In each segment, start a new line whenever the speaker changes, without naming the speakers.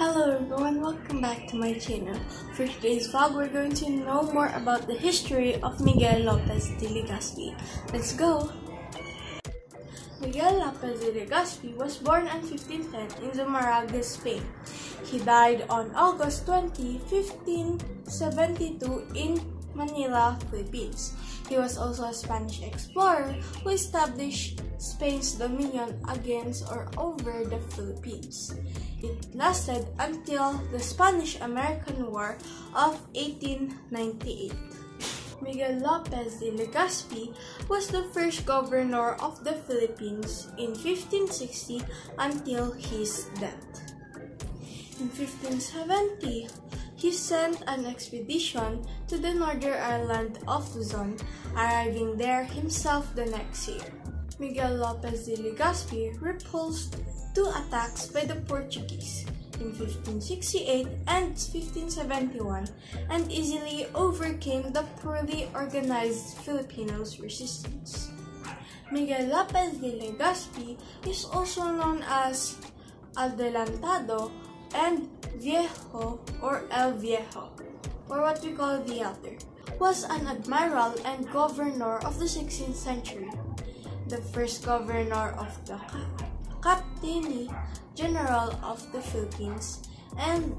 everyone, welcome back to my channel. For today's vlog, we're going to know more about the history of Miguel Lopez de Legazpi. Let's go! Miguel Lopez de Legazpi was born in 1510 in Zumárraga, Spain. He died on August 20, 1572 in Manila, Philippines. He was also a Spanish explorer who established Spain's dominion against or over the Philippines. It lasted until the Spanish-American War of 1898. Miguel Lopez de Legazpi was the first governor of the Philippines in 1560 until his death. In 1570, he sent an expedition to the northern island of Luzon, arriving there himself the next year. Miguel Lopez de Legazpi repulsed two attacks by the Portuguese in 1568 and 1571 and easily overcame the poorly organized Filipinos' resistance. Miguel Lopez de Legazpi is also known as Adelantado and Viejo or El Viejo, or what we call the Elder, was an admiral and governor of the 16th century, the first governor of the Captain General of the Philippines and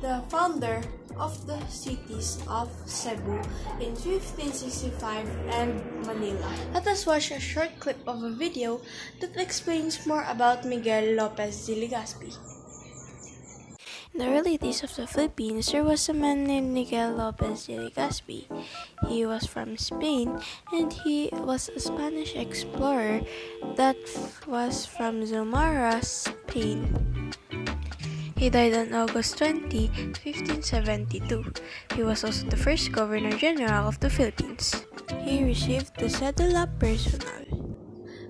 the founder of the cities of Cebu in 1565 and Manila. Let us watch a short clip of a video that explains more about Miguel Lopez de Legazpi.
In the early days of the Philippines, there was a man named Miguel Lopez de Legazpi. He was from Spain and he was a Spanish explorer that was from Zumárraga, Spain. He died on August 20, 1572. He was also the first Governor General of the Philippines. He received the Cedula Personal.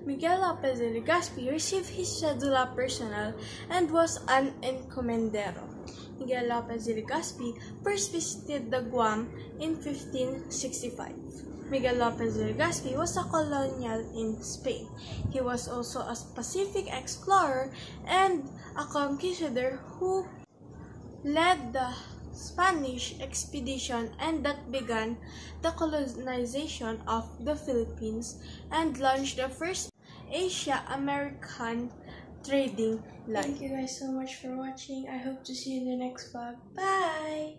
Miguel Lopez de Legazpi received his cedula personal and was an encomendero. Miguel Lopez de Legazpi first visited the Guam in 1565. Miguel Lopez de Legazpi was a colonial in Spain. He was also a Pacific explorer and a conquistador who led the Spanish expedition and that began the colonization of the Philippines and launched the first Asia-American trading line. Thank you guys so much for watching. I hope to see you in the next vlog. Bye!